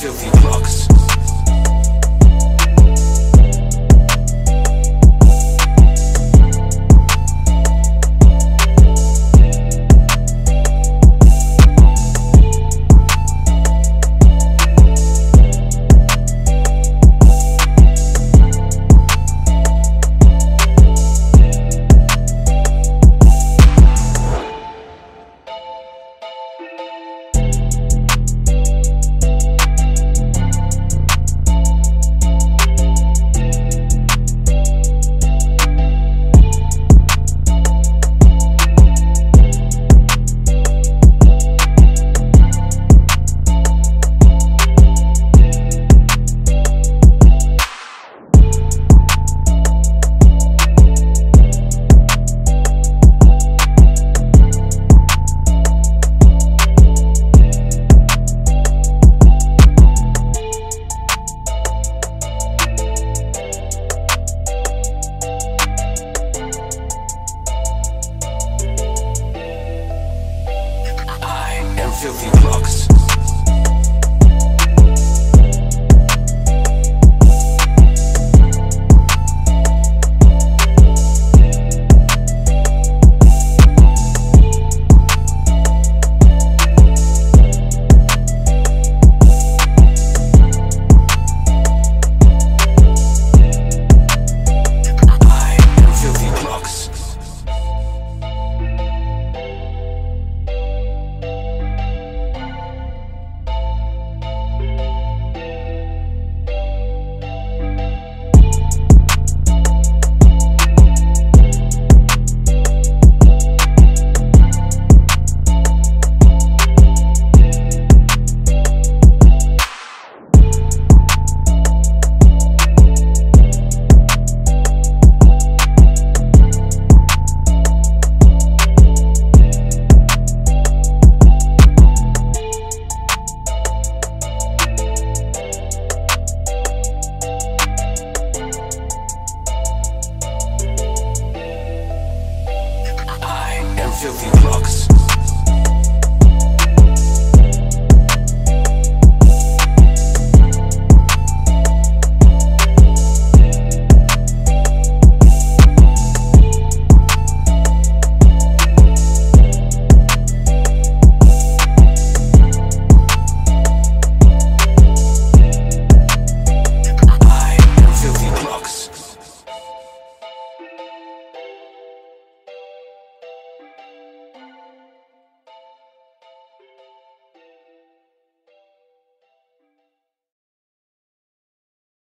filthy fucks. Filthy fucks. filthy clocks.